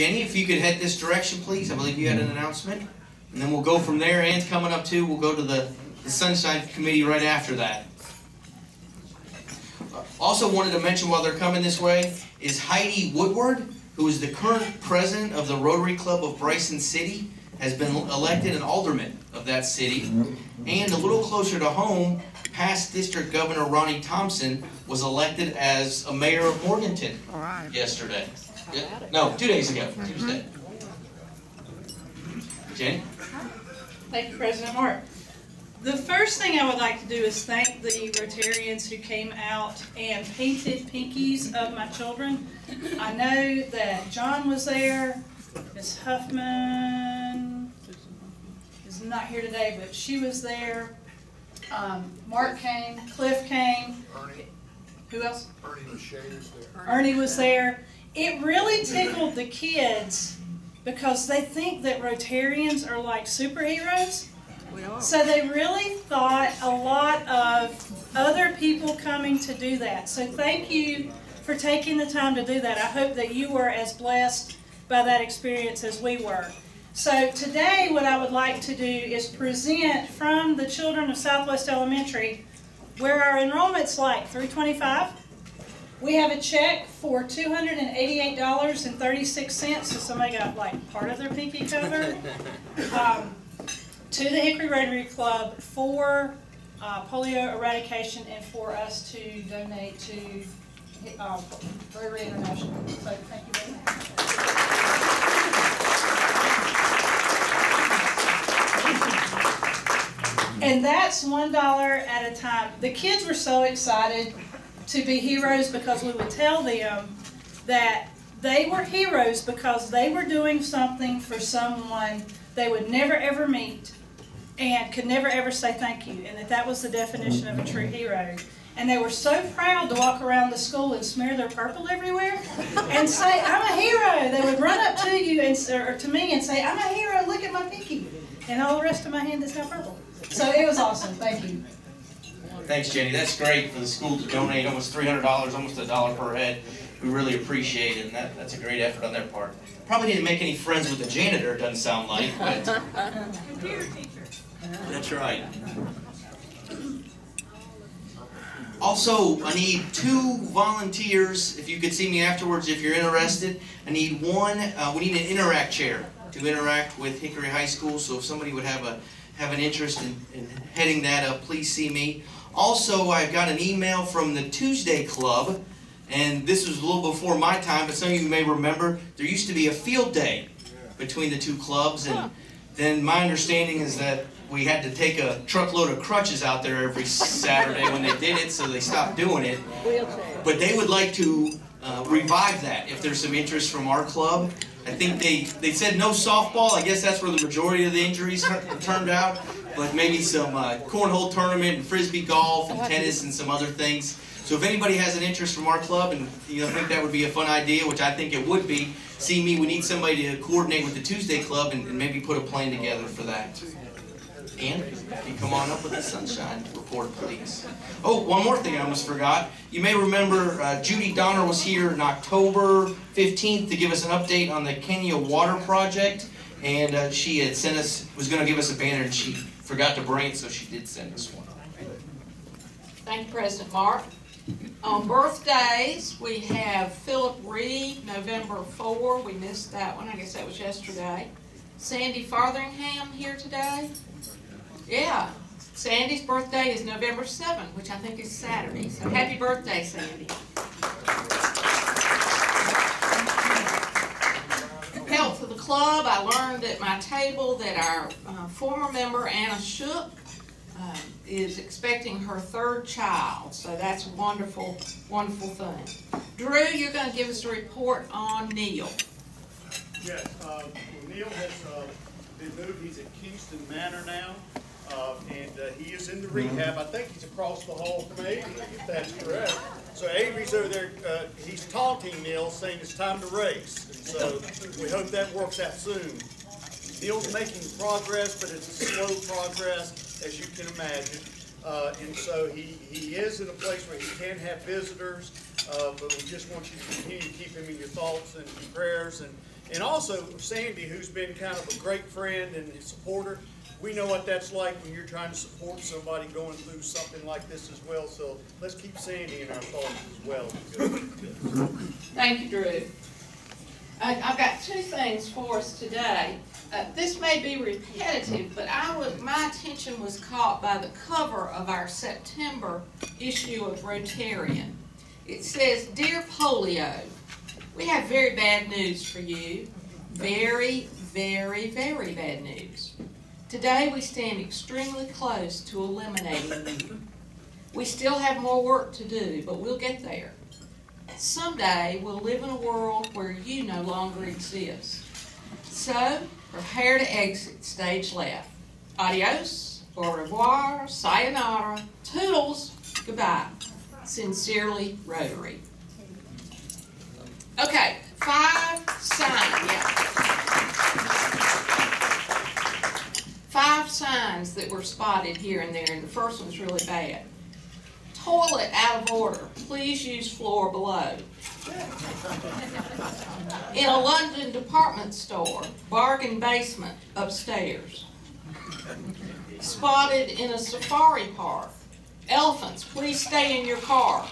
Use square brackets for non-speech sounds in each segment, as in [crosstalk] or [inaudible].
Jenny, if you could head this direction, please. I believe you had an announcement. And then we'll go from there. Ann's coming up too. We'll go to the, the Sunshine Committee right after that. Also wanted to mention while they're coming this way is Heidi Woodward, who is the current president of the Rotary Club of Bryson City, has been elected an alderman of that city. And a little closer to home, past District Governor Ronnie Thompson was elected as a mayor of Morganton right. yesterday. Yeah, No, two days ago, Tuesday. Jenny? Thank you, President Mark. The first thing I would like to do is thank the Rotarians who came out and painted pinkies of my children. I know that John was there, Ms. Huffman is not here today, but she was there. Um, Mark came, Cliff came. Ernie. Who else? Ernie Lachey is there. Ernie was there. It really tickled the kids because they think that Rotarians are like superheroes. We are. So they really thought a lot of other people coming to do that. So thank you for taking the time to do that. I hope that you were as blessed by that experience as we were. So today, what I would like to do is present from the children of Southwest Elementary where our enrollment's like 325. We have a check for two hundred and eighty-eight dollars and thirty-six cents, so somebody got like part of their pinky covered. [laughs] Um, to the Hickory Rotary Club for uh, polio eradication and for us to donate to um, Rotary International. So thank you very much. And that's one dollar at a time. The kids were so excited to be heroes because we would tell them that they were heroes because they were doing something for someone they would never ever meet and could never ever say thank you, and that that was the definition of a true hero. And they were so proud to walk around the school and smear their purple everywhere and say, I'm a hero. They would run up to you and, or to me and say, I'm a hero, look at my pinky. And all the rest of my hand is now purple. So it was awesome, thank you. Thanks, Jenny. That's great for the school to donate almost three hundred dollars, almost a dollar per head. We really appreciate it, and that, that's a great effort on their part. Probably didn't make any friends with the janitor, doesn't sound like, but. [laughs] That's right. Also, I need two volunteers, if you could see me afterwards if you're interested. I need one, uh, we need an interact chair to interact with Hickory High School, so if somebody would have a, have an interest in, in heading that up, please see me. Also, I've got an email from the Tuesday Club, and this was a little before my time, but some of you may remember, there used to be a field day between the two clubs, and then my understanding is that we had to take a truckload of crutches out there every Saturday when they did it, so they stopped doing it. But they would like to uh, revive that if there's some interest from our club. I think they, they said no softball. I guess that's where the majority of the injuries [laughs] turned out. But maybe some uh, cornhole tournament and frisbee golf and tennis and some other things. So if anybody has an interest from our club and you know think that would be a fun idea, which I think it would be, see me. We need somebody to coordinate with the Tuesday club and, and maybe put a plan together for that. And you come on up with the sunshine report, please. Oh, one more thing I almost forgot. You may remember uh, Judy Donner was here in October 15th to give us an update on the Kenya Water Project. And uh, she had sent us, was going to give us a banner and she forgot to bring it, so she did send us one. Thank you, President Mark. On birthdays, we have Philip Reed, November 4. We missed that one. I guess that was yesterday. Sandy Fotheringham here today. Yeah. Sandy's birthday is November 7, which I think is Saturday. So happy birthday, Sandy. Health of the club, I learned at my table that our uh, former member Anna Shook um, is expecting her third child, so that's a wonderful, wonderful thing. Drew, you're gonna give us a report on Neil. Yes, uh, Neil has, uh, been moved, he's at Kingston Manor now, uh, and, uh, he is in the rehab, I think he's across the hall from Avery, if that's correct. So Avery's over there, uh, he's taunting Neil, saying it's time to race, so we hope that works out soon. Neil's making progress, but it's a slow progress, as you can imagine. Uh, and so he, he is in a place where he can have visitors, uh, but we just want you to continue to keep him in your thoughts and prayers. And, And also Sandy, who's been kind of a great friend and supporter. We know what that's like when you're trying to support somebody going through something like this as well. So let's keep Sandy in our thoughts as well. Thank you, Drew. I, I've got two things for us today. Uh, this may be repetitive, but I was, my attention was caught by the cover of our September issue of Rotarian. It says, Dear Polio, we have very bad news for you. Very, very, very bad news. Today we stand extremely close to eliminating you. We still have more work to do, but we'll get there. Someday we'll live in a world where you no longer exist. So, prepare to exit stage left. Adios, au revoir, sayonara, toodles, goodbye. Sincerely, Rotary. Okay, five signs, yeah. Five signs that were spotted here and there, and the first one's really bad. Toilet out of order. Please use floor below. In a London department store, bargain basement upstairs. Spotted in a safari park. Elephants, please stay in your car.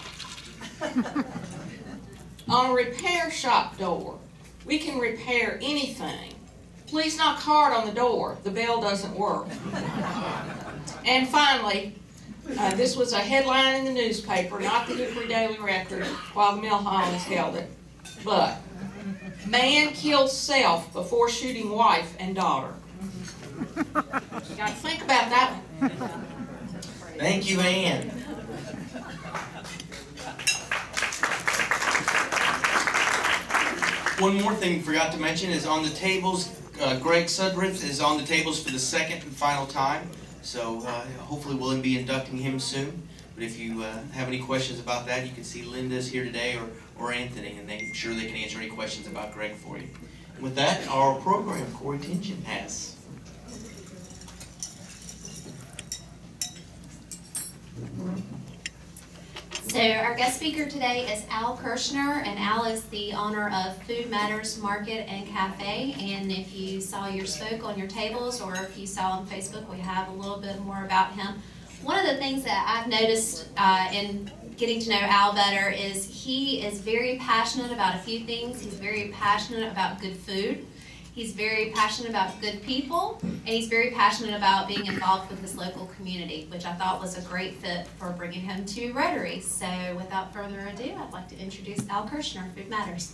On a repair shop door, we can repair anything. Please knock hard on the door, the bell doesn't work. And finally, uh, this was a headline in the newspaper, not the Hickory Daily Record, while the Mill Homes held it. But, man kills self before shooting wife and daughter. You Gotta think about that one. Thank you, Ann. One more thing we forgot to mention is on the tables, uh, Greg Sudrith is on the tables for the second and final time. So uh, hopefully we'll be inducting him soon. But if you uh, have any questions about that, you can see Linda's here today or, or Anthony, and they, I'm sure they can answer any questions about Greg for you. And with that, our program, Corey Tinchin has. So our guest speaker today is Al Kirshner, and Al is the owner of Food Matters Market and Cafe. And if you saw your spoke on your tables, or if you saw on Facebook, we have a little bit more about him. One of the things that I've noticed uh, in getting to know Al better is he is very passionate about a few things. He's very passionate about good food. He's very passionate about good people, and he's very passionate about being involved with his local community, which I thought was a great fit for bringing him to Rotary. So without further ado, I'd like to introduce Al Kirshner, Food Matters.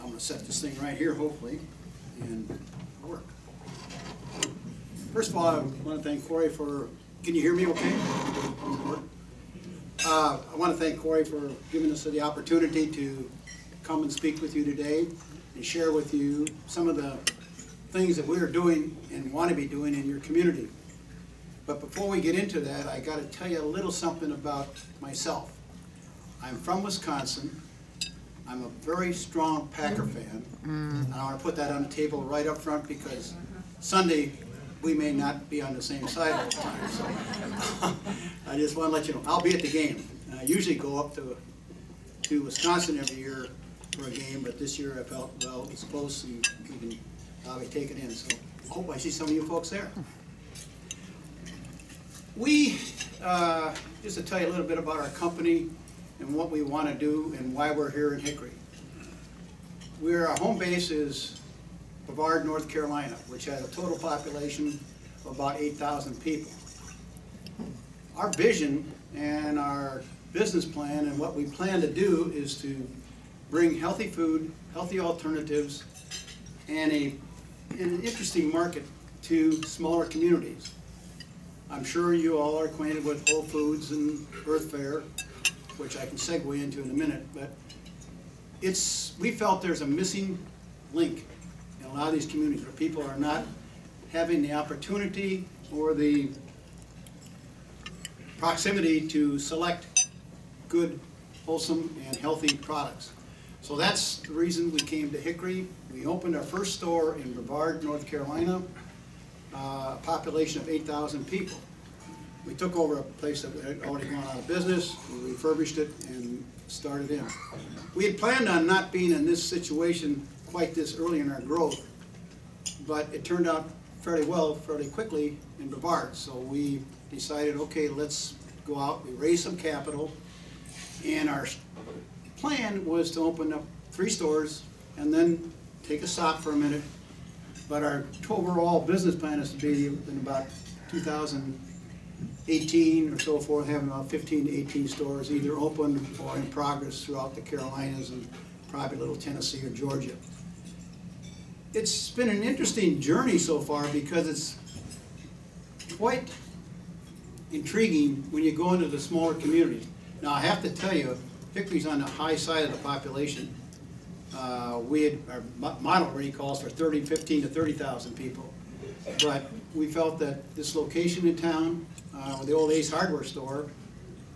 I'm gonna set this thing right here, hopefully, and work. First of all, I want to thank Corey for, can you hear me okay? Uh, I want to thank Corey for giving us the opportunity to come and speak with you today and share with you some of the things that we're doing and want to be doing in your community. But before we get into that, I got to tell you a little something about myself. I'm from Wisconsin. I'm a very strong Packer fan. And I want to put that on the table right up front because Sunday, we may not be on the same side all the time. So [laughs] I just want to let you know, I'll be at the game. I usually go up to, to Wisconsin every year for a game, but this year I felt, well, it's close and we can probably take it in. So I hope I see some of you folks there. We, uh, just to tell you a little bit about our company and what we want to do and why we're here in Hickory. We're, our home base is Brevard, North Carolina, which has a total population of about 8,000 people. Our vision and our business plan and what we plan to do is to bring healthy food, healthy alternatives, and a, an interesting market to smaller communities. I'm sure you all are acquainted with Whole Foods and Earth Fare, which I can segue into in a minute, but it's, we felt there's a missing link a lot of these communities where people are not having the opportunity or the proximity to select good, wholesome, and healthy products. So that's the reason we came to Hickory. We opened our first store in Brevard, North Carolina, uh, a population of 8,000 people. we took over a place that had already gone out of business, we refurbished it and started in. We had planned on not being in this situation quite this early in our growth, but it turned out fairly well, fairly quickly in Brevard. So we decided, okay, let's go out, we raised some capital, and our plan was to open up three stores and then take a stop for a minute. But our overall business plan is to be in about 2018 or so forth, having about 15 to 18 stores either open or in progress throughout the Carolinas and probably a little Tennessee or Georgia. It's been an interesting journey so far because it's quite intriguing when you go into the smaller communities. Now, I have to tell you, Hickory's on the high side of the population. Uh, we had, our model rate calls for 30, 15 to 30,000 people. But we felt that this location in town, uh, the old Ace Hardware store,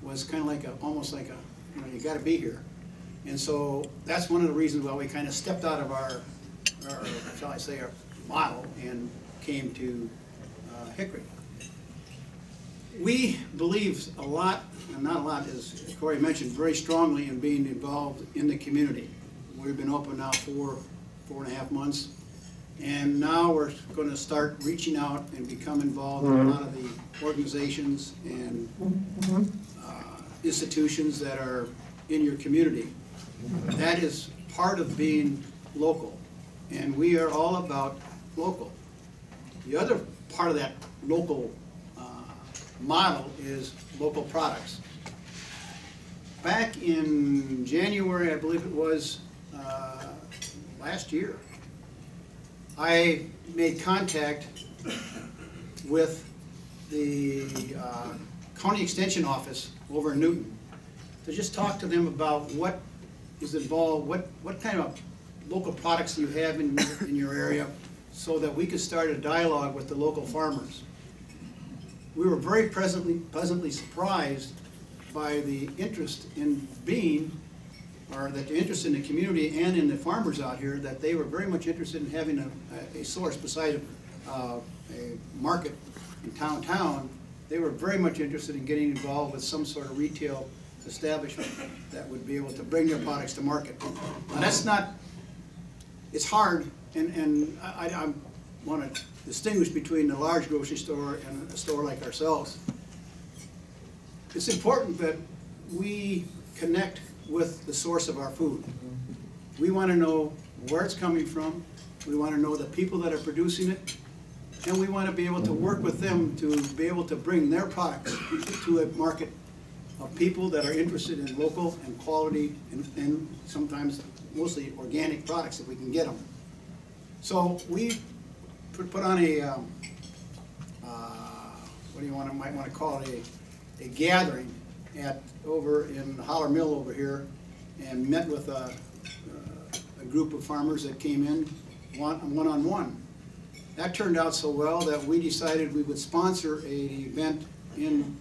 was kind of like a, almost like a, you know, you gotta be here. And so that's one of the reasons why we kind of stepped out of our, our, shall I say, our model and came to uh, Hickory. We believe a lot, and not a lot, as Corey mentioned, very strongly in being involved in the community. We've been open now for four and a half months, and now we're gonna start reaching out and become involved in a lot of the organizations and uh, institutions that are in your community. That is part of being local, and we are all about local. The other part of that local uh, model is local products. Back in January, I believe it was, uh, last year, I made contact with the uh, county extension office over in Newton to just talk to them about what is involved, what, what kind of local products you have in, in your area, so that we could start a dialogue with the local farmers. We were very presently, pleasantly surprised by the interest in being, or that the interest in the community and in the farmers out here, that they were very much interested in having a, a source beside uh, a market in town town. They were very much interested in getting involved with some sort of retail establishment that would be able to bring their products to market. Now, that's not, it's hard, and, and I, I want to distinguish between a large grocery store and a store like ourselves. It's important that we connect with the source of our food. We want to know where it's coming from, we want to know the people that are producing it, and we want to be able to work with them to be able to bring their products to a market of people that are interested in local and quality and, and sometimes mostly organic products if we can get them. So we put, put on a, um, uh, what do you want to, might want to call it, a, a gathering at, over in Hollar Mill over here and met with a, uh, a group of farmers that came in one, one-on-one. That turned out so well that we decided we would sponsor a event in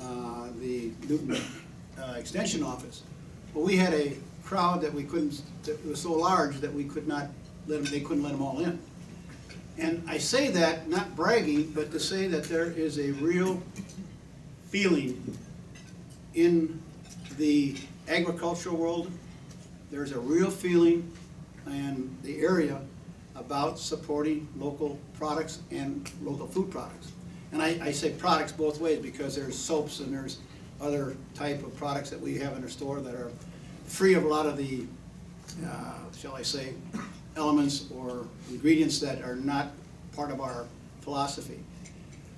uh, the Newton uh, Extension Office. But we had a crowd that we couldn't, that was so large that we could not let them, they couldn't let them all in. And I say that, not bragging, but to say that there is a real feeling in the agricultural world. There's a real feeling in the area about supporting local products and local food products. And I, I say products both ways because there's soaps and there's other type of products that we have in our store that are free of a lot of the, uh, shall I say, elements or ingredients that are not part of our philosophy.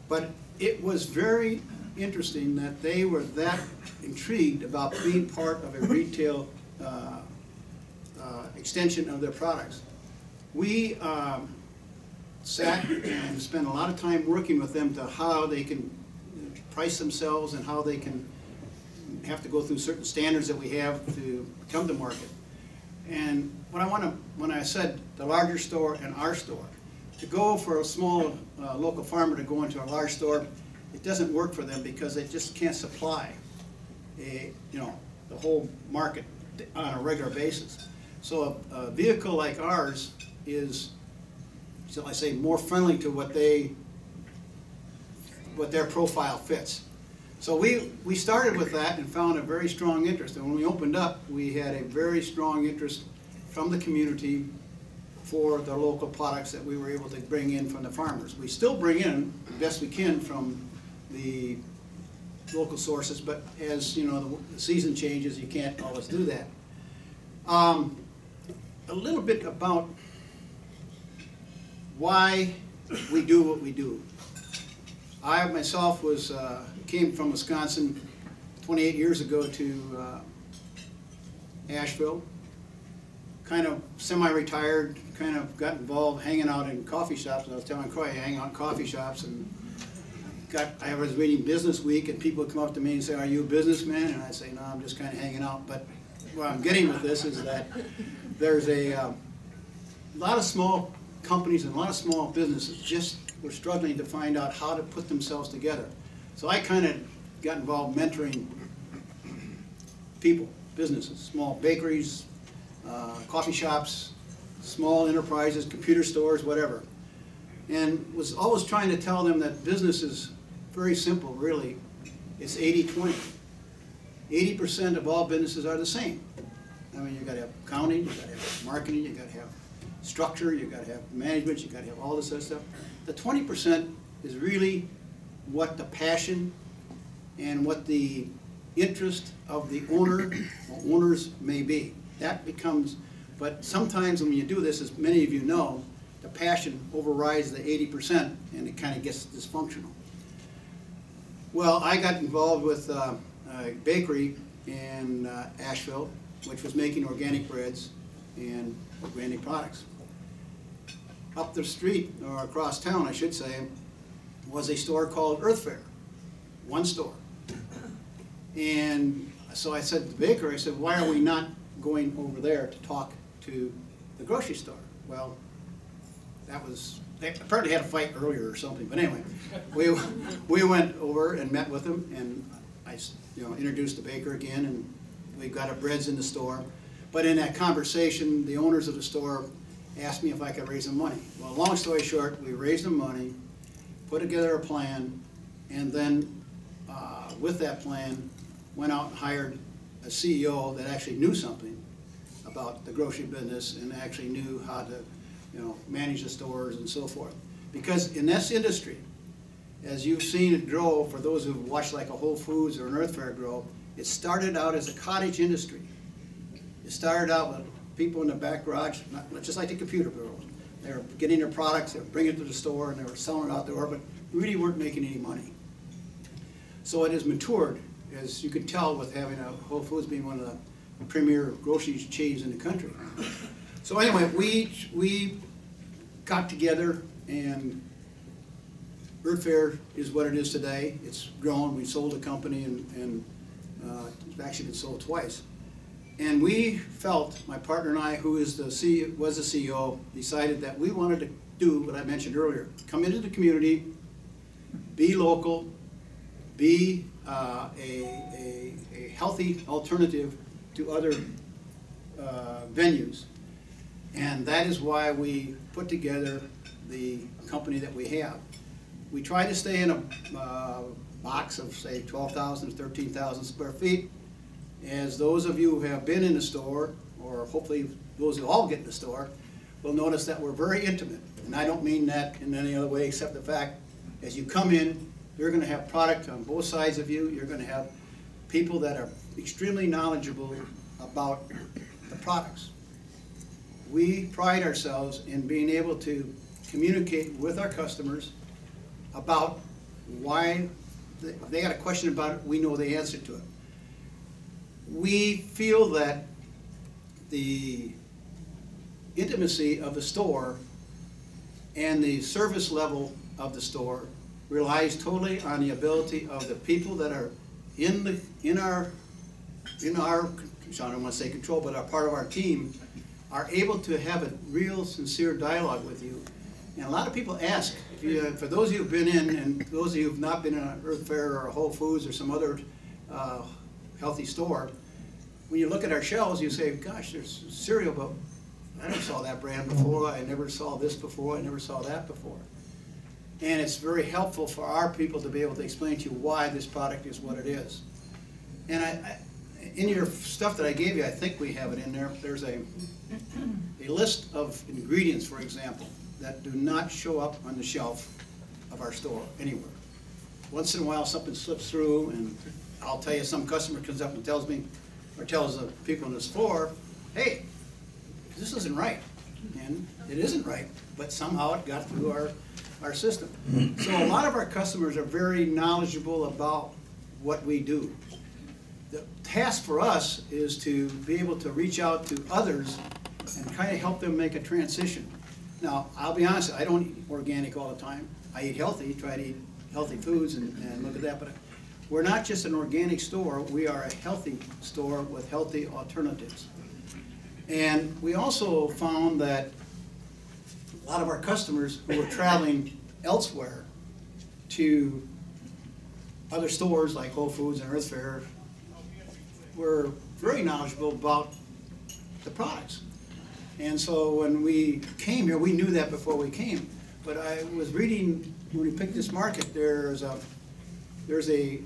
But it was very interesting that they were that intrigued about being part of a retail uh, uh, extension of their products. We um, sat and spent a lot of time working with them to how they can price themselves and how they can have to go through certain standards that we have to come to market. And what I want to, when I said the larger store and our store, to go for a small uh, local farmer to go into a large store, it doesn't work for them because they just can't supply a, you know, the whole market on a regular basis. So a, a vehicle like ours is, shall I say, more friendly to what they what their profile fits. So we, we started with that and found a very strong interest. And when we opened up, we had a very strong interest from the community for the local products that we were able to bring in from the farmers. We still bring in the best we can from the local sources, but as, you know, the season changes, you can't always do that. Um, a little bit about why we do what we do. I myself was, uh, came from Wisconsin twenty-eight years ago to, uh, Asheville. Kind of semi-retired, kind of got involved hanging out in coffee shops. I was telling Corey, I hang out in coffee shops and got, I was reading Business Week and people would come up to me and say, are you a businessman? And I'd say, no, I'm just kind of hanging out. But what I'm getting with this is that there's a uh, lot of small companies and a lot of small businesses just were struggling to find out how to put themselves together. So I kind of got involved mentoring people, businesses, small bakeries, uh, coffee shops, small enterprises, computer stores, whatever. And was always trying to tell them that business is very simple, really. It's 80-20. 80% of all businesses are the same. I mean, you've gotta have accounting, you've gotta have marketing, you've gotta have structure, you've gotta have management, you've gotta have all this other stuff. The 20% is really what the passion and what the interest of the owner or owners may be. That becomes, but sometimes when you do this, as many of you know, the passion overrides the 80% and it kind of gets dysfunctional. Well, I got involved with uh, a bakery in uh, Asheville, which was making organic breads and organic products. Up the street, or across town, I should say, was a store called Earth Fare, one store. And so I said to the baker, I said, why are we not going over there to talk to the grocery store? Well, that was, they apparently had a fight earlier or something, but anyway, we, we went over and met with them, and I, you know, introduced the baker again, and we got our breads in the store. But in that conversation, the owners of the store asked me if I could raise them money. Well, long story short, we raised them money, put together a plan, and then, uh, with that plan, went out and hired a CEO that actually knew something about the grocery business and actually knew how to, you know, manage the stores and so forth. Because in this industry, as you've seen it grow, for those who've watched like a Whole Foods or an Earth Fare grow, it started out as a cottage industry. It started out with people in the back garage, not, just like the computer bureaus. They were getting their products, they were bringing it to the store, and they were selling it out there, but really weren't making any money. So it has matured, as you can tell with having a Whole Foods being one of the premier grocery chains in the country. So anyway, we, we got together and Earth Fare is what it is today. It's grown, we sold the company and, and uh, it's actually been sold twice. And we felt, my partner and I, who is the C, was the CEO, decided that we wanted to do what I mentioned earlier. Come into the community, be local, be uh, a, a, a healthy alternative to other uh, venues. And that is why we put together the company that we have. We try to stay in a uh, box of, say, 12,000, to 13,000 square feet. As those of you who have been in the store, or hopefully those who all get in the store, will notice that we're very intimate. And I don't mean that in any other way except the fact, as you come in, you're gonna have product on both sides of you. You're gonna have people that are extremely knowledgeable about the products. We pride ourselves in being able to communicate with our customers about why, if they got a question about it, we know the answer to it. We feel that the intimacy of the store and the service level of the store relies totally on the ability of the people that are in the, in our, in our, I don't want to say control, but are part of our team, are able to have a real sincere dialogue with you. And a lot of people ask, you, for those of you who've been in, and those of you who've not been in an Earth Fare or Whole Foods or some other uh, healthy store, when you look at our shelves, you say, gosh, there's cereal, but I never saw that brand before, I never saw this before, I never saw that before. And it's very helpful for our people to be able to explain to you why this product is what it is. And I, I, in your stuff that I gave you, I think we have it in there, there's a, a list of ingredients, for example, that do not show up on the shelf of our store anywhere. Once in a while, something slips through, and I'll tell you, some customer comes up and tells me, or tells the people on the floor, hey, this isn't right. And it isn't right, but somehow it got through our, our system. So a lot of our customers are very knowledgeable about what we do. The task for us is to be able to reach out to others and kind of help them make a transition. Now, I'll be honest, I don't eat organic all the time. I eat healthy, try to eat healthy foods and, and look at that, but we're not just an organic store, we are a healthy store with healthy alternatives. And we also found that a lot of our customers who were traveling elsewhere to other stores like Whole Foods and Earth Fare were very knowledgeable about the products. And so when we came here, we knew that before we came. But I was reading, when we picked this market, there's a, there's a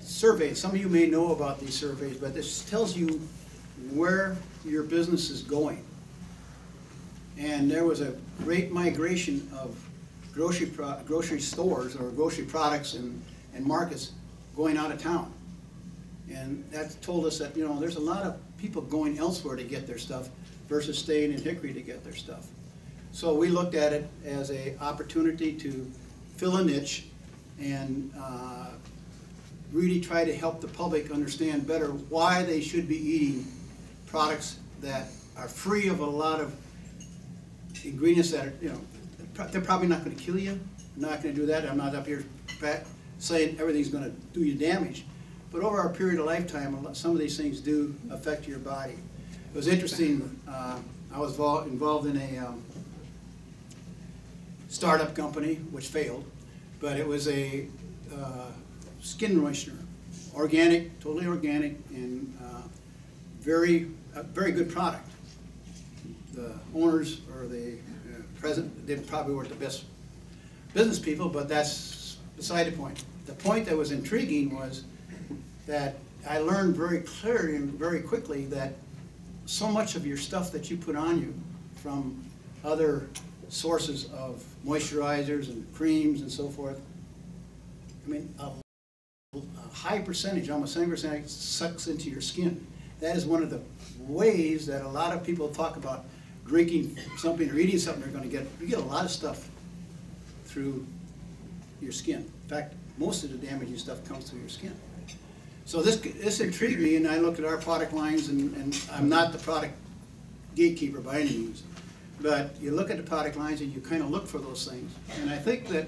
survey, some of you may know about these surveys, but this tells you where your business is going. And there was a great migration of grocery, grocery stores or grocery products and, and markets going out of town. And that told us that, you know, there's a lot of people going elsewhere to get their stuff versus staying in Hickory to get their stuff. So we looked at it as an opportunity to fill a niche and uh, really try to help the public understand better why they should be eating products that are free of a lot of ingredients that are, you know, they're probably not gonna kill you, I'm not gonna do that, I'm not up here saying everything's gonna do you damage. But over our period of lifetime, some of these things do affect your body. It was interesting, uh, I was involved in a um, startup company, which failed, but it was a uh, skin moistener, organic, totally organic, and uh, very, very good product. The owners or the uh, president, they probably weren't the best business people, but that's beside the point. The point that was intriguing was that I learned very clearly and very quickly that so much of your stuff that you put on you from other sources of moisturizers and creams and so forth, I mean, a, a high percentage, almost seventy percent, sucks into your skin. That is one of the ways that a lot of people talk about drinking something or eating something they're gonna get. You get a lot of stuff through your skin. In fact, most of the damaging stuff comes through your skin. So this, this intrigued me, and I looked at our product lines, and, and I'm not the product gatekeeper by any means. But you look at the product lines and you kind of look for those things. And I think that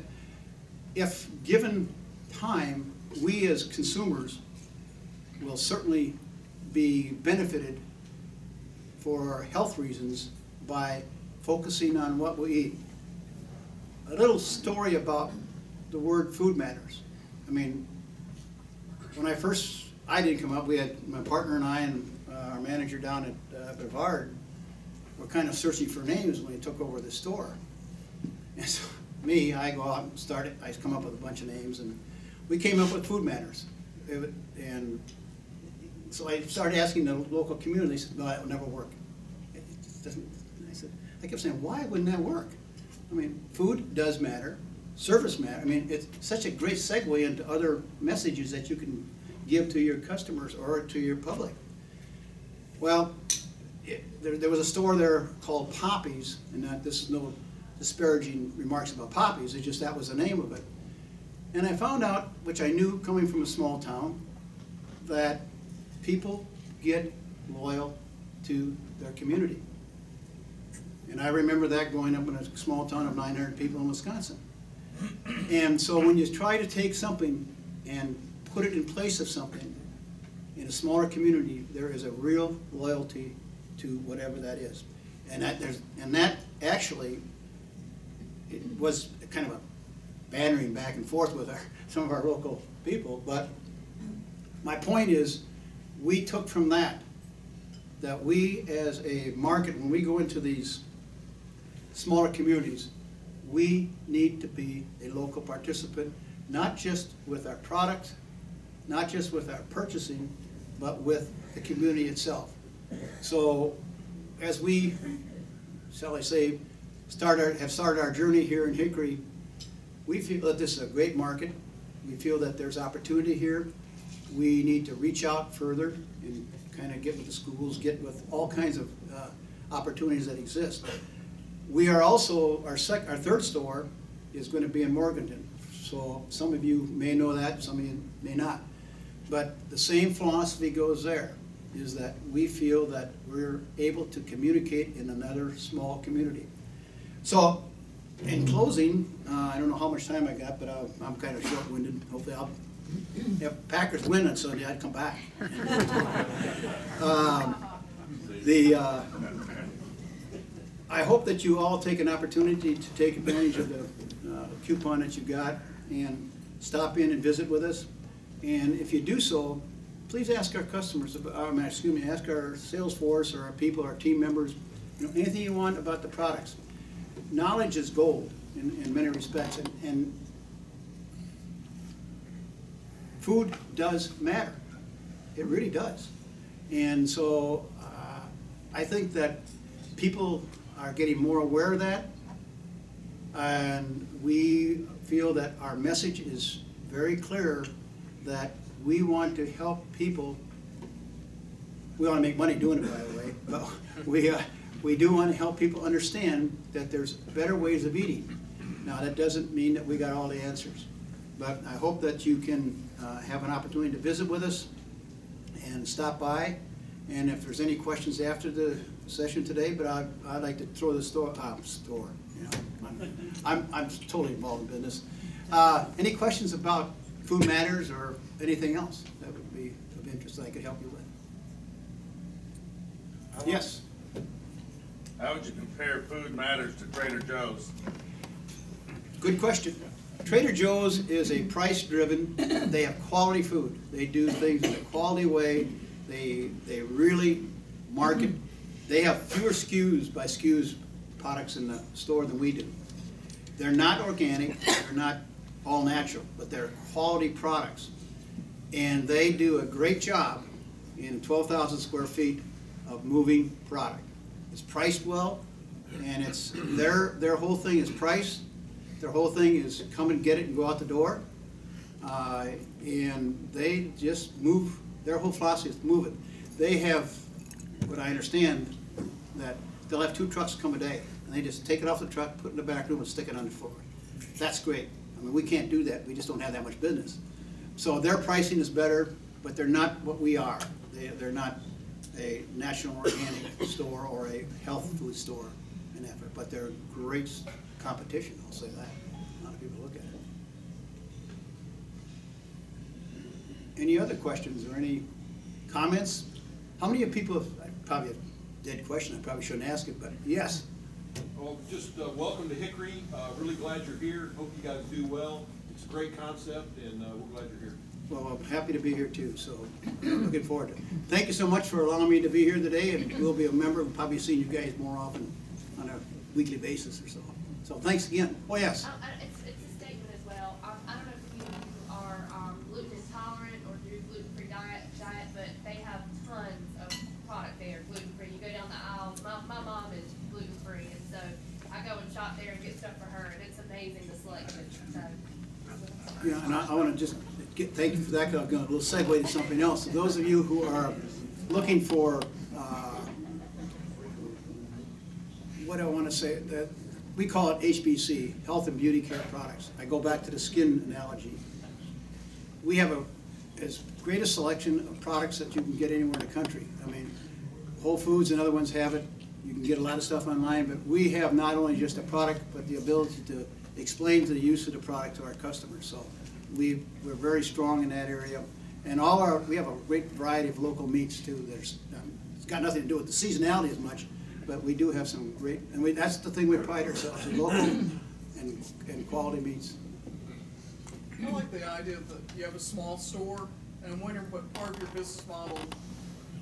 if given time, we as consumers will certainly be benefited for health reasons by focusing on what we eat. A little story about the word food matters. I mean, when I first, I didn't come up, we had, my partner and I and uh, our manager down at uh, Brevard were kind of searching for names when we took over the store. And so, me, I go out and start it, I come up with a bunch of names, and we came up with Food Matters. And so I started asking the local community, they said, no, that would never work. It doesn't, I said, I kept saying, why wouldn't that work? I mean, food does matter, service matter, I mean, it's such a great segue into other messages that you can give to your customers or to your public. Well, it, there, there was a store there called Poppies, and that, this is no disparaging remarks about Poppies, it's just that was the name of it. And I found out, which I knew coming from a small town, that people get loyal to their community. And I remember that growing up in a small town of nine hundred people in Wisconsin. And so when you try to take something and put it in place of something in a smaller community, there is a real loyalty to whatever that is. And that, there's, and that actually, it was kind of a bantering back and forth with our, [laughs] some of our local people, but my point is, we took from that, that we as a market, when we go into these smaller communities, we need to be a local participant, not just with our product, not just with our purchasing, but with the community itself. So as we, shall I say, start our, have started our journey here in Hickory, we feel that this is a great market. We feel that there's opportunity here. We need to reach out further and kind of get with the schools, get with all kinds of uh, opportunities that exist. We are also, our sec, our third store is going to be in Morganton. So some of you may know that, some of you may not. But the same philosophy goes there, is that we feel that we're able to communicate in another small community. So, in closing, uh, I don't know how much time I got, but I'll- I'm kind of short-winded. Hopefully I'll, if Packers win on Sunday, I'd come back. [laughs] Um, The, uh, I hope that you all take an opportunity to take advantage of the uh, coupon that you got and stop in and visit with us. And if you do so, please ask our customers, about- excuse me, ask our sales force or our people, our team members, you know, anything you want about the products. Knowledge is gold in, in many respects, and, and food does matter. It really does. And so, uh, I think that people are getting more aware of that. And we feel that our message is very clear that we want to help people. We want to make money doing it, by the way, but we, uh, we do want to help people understand that there's better ways of eating. Now, that doesn't mean that we got all the answers, but I hope that you can uh, have an opportunity to visit with us and stop by. And if there's any questions after the session today, but I, I'd like to throw the store, uh, store, you know, I'm, I'm, I'm totally involved in business. Uh, any questions about food matters or anything else that would be of interest that I could help you with? Yes, How would you compare Food Matters to Trader Joe's? good question. Trader Joe's is a price-driven, they have quality food. They do things in a quality way. They, they really market, they have fewer SKUs by SKUs products in the store than we do. They're not organic, they're not all natural, but they're quality products. And they do a great job in twelve thousand square feet of moving product. It's priced well, and it's, their, their whole thing is price. Their whole thing is come and get it and go out the door. Uh, And they just move, their whole philosophy is move it. They have, what I understand, that they'll have two trucks come a day, and they just take it off the truck, put it in the back room, and stick it on the floor. That's great. I mean, we can't do that, we just don't have that much business. So their pricing is better, but they're not what we are. They, they're not a national organic store or a health food store in effort, but they're great competition, I'll say that. A lot of people look at it. Any other questions or any comments? How many of people have, probably a dead question, I probably shouldn't ask it, but yes. Well, just uh, welcome to Hickory. Uh, Really glad you're here. Hope you guys do well. It's a great concept, and uh, we're glad you're here. Well, I'm happy to be here too, so looking forward to it. Thank you so much for allowing me to be here today, and we'll be a member, we'll probably see you guys more often on a weekly basis or so. So thanks again. Oh, yes. Um, I- it's, it's a statement as well. Um, I don't know if you are, um, gluten intolerant or do gluten-free diet, diet, but they have tons of product there, gluten-free. You go down the aisles, my, my mom is gluten-free, and so And there and get stuff for her, and it's amazing the selection, so. Yeah, and I, I wanna just get, thank you for that. I'm gonna, a little segue to something else. So Those of you who are looking for, uh, what I wanna say, that, we call it HBC, Health and Beauty Care Products. I go back to the skin analogy. We have a, as great a selection of products that you can get anywhere in the country. I mean, Whole Foods and other ones have it. You can get a lot of stuff online, but we have not only just a product, but the ability to explain to the use of the product to our customers. So we, we're very strong in that area. And all our, we have a great variety of local meats too. There's, um, it's got nothing to do with the seasonality as much, but we do have some great, and we, that's the thing we pride ourselves in, local and, and quality meats. I like the idea that you have a small store, and I'm wondering what part of your business model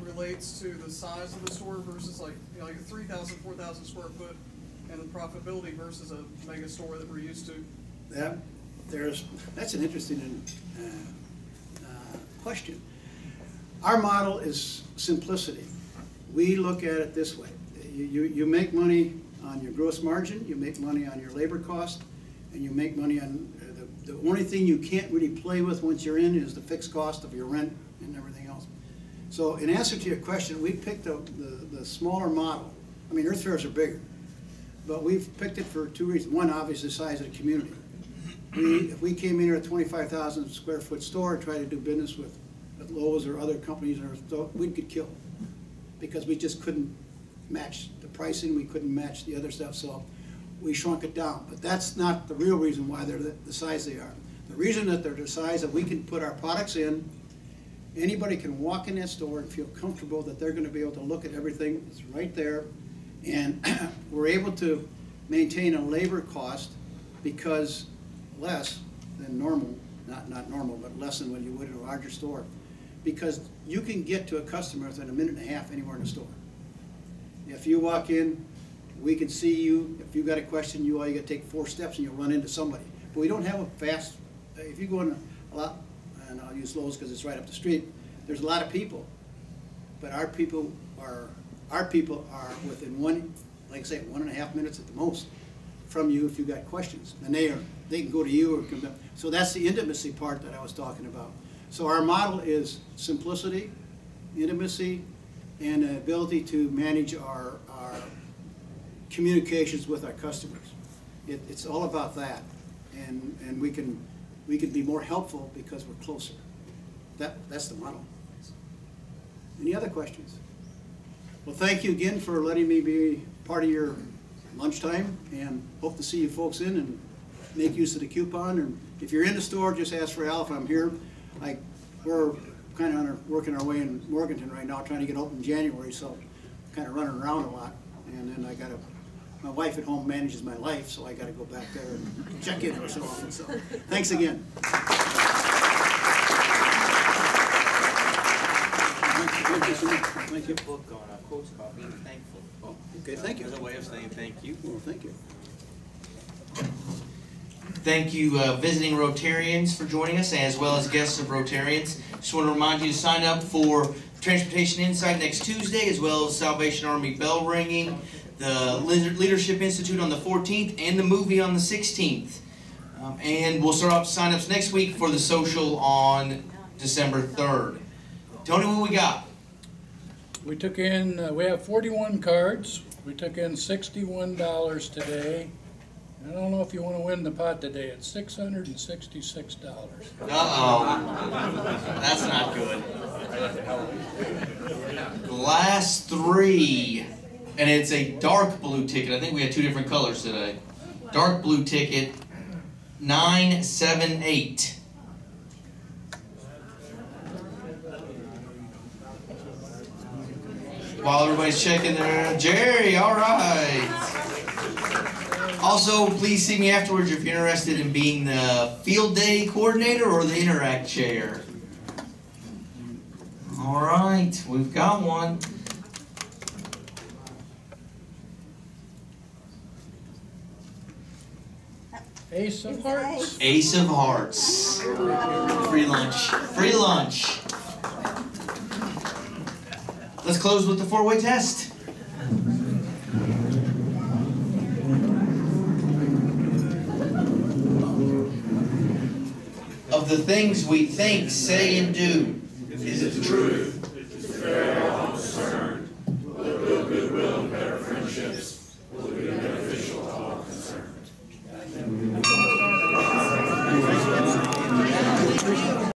relates to the size of the store versus like, you know, like a 3,000, 4,000 square foot and the profitability versus a mega store that we're used to? That, there's, that's an interesting uh, uh, question. Our model is simplicity. We look at it this way. You, you, you make money on your gross margin, you make money on your labor cost, and you make money on, uh, the, the only thing you can't really play with once you're in is the fixed cost of your rent. So in answer to your question, we picked the, the, the smaller model. I mean, Earth Fares are bigger, but we've picked it for two reasons. One, obviously, the size of the community. We, if we came in here at a twenty-five thousand square foot store and tried to do business with, with Lowe's or other companies, or, we'd get killed. Because we just couldn't match the pricing, we couldn't match the other stuff, so we shrunk it down. But that's not the real reason why they're the, the size they are. The reason that they're the size that we can put our products in, anybody can walk in that store and feel comfortable that they're gonna be able to look at everything, it's right there. And [clears throat] we're able to maintain a labor cost because less than normal, not, not normal, but less than what you would in a larger store. Because you can get to a customer within a minute and a half anywhere in the store. If you walk in, we can see you, if you've got a question, you, all you gotta take four steps and you'll run into somebody. But we don't have a fast, if you go in a lot, and I'll use Lowe's because it's right up the street, there's a lot of people. But our people are, our people are within one, like I say, one and a half minutes at the most from you if you've got questions. And they are, they can go to you or come down. So that's the intimacy part that I was talking about. So our model is simplicity, intimacy, and the ability to manage our, our communications with our customers. It, it's all about that. And, and we can, we can be more helpful because we're closer. That, that's the model. Any other questions? Well, thank you again for letting me be part of your lunchtime, and hope to see you folks in and make use of the coupon. And if you're in the store, just ask for Al if I'm here. Like, we're kind of working our way in Morganton right now, trying to get open in January, so kind of running around a lot. And then I my wife at home manages my life, so I got to go back there and check in every so often. So, thanks again. Thank you so much. Thank you. book on a quotes about being thankful. Oh, Okay, thank you. As a way of saying thank you. Well, thank you. Thank you, uh, visiting Rotarians for joining us, as well as guests of Rotarians. Just want to remind you to sign up for Transportation Insight next Tuesday, as well as Salvation Army bell ringing, the Leadership Institute on the 14th, and the movie on the 16th. Um, and we'll start off signups next week for the social on December 3rd. Tony, what we got? We took in, uh, we have forty-one cards. We took in sixty-one dollars today. I don't know if you wanna win the pot today. It's six hundred and sixty-six dollars. Uh-oh. That's not good. The last three, and it's a dark blue ticket. I think we had two different colors today. Dark blue ticket, nine seven eight. While everybody's checking their Jerry, all right. Also, please see me afterwards if you're interested in being the field day coordinator or the interact chair. All right, we've got one. Ace of Hearts. Ace of Hearts. Free lunch. Free lunch. Let's close with the four-way test. Of the things we think, say, and do, is it the truth?